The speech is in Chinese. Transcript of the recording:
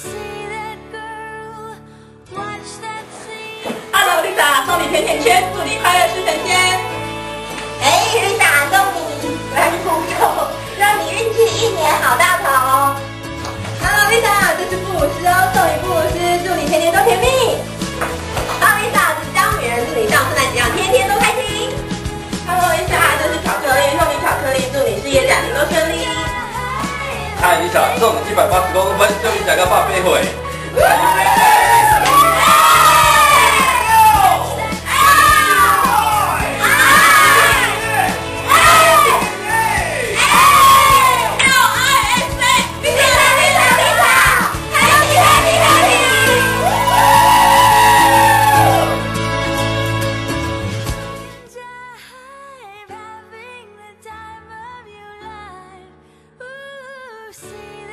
See that girl, watch that scene. Hello Lisa, 送你甜甜圈，祝你快。看一下送一百八十公分就一整个大飞腿 see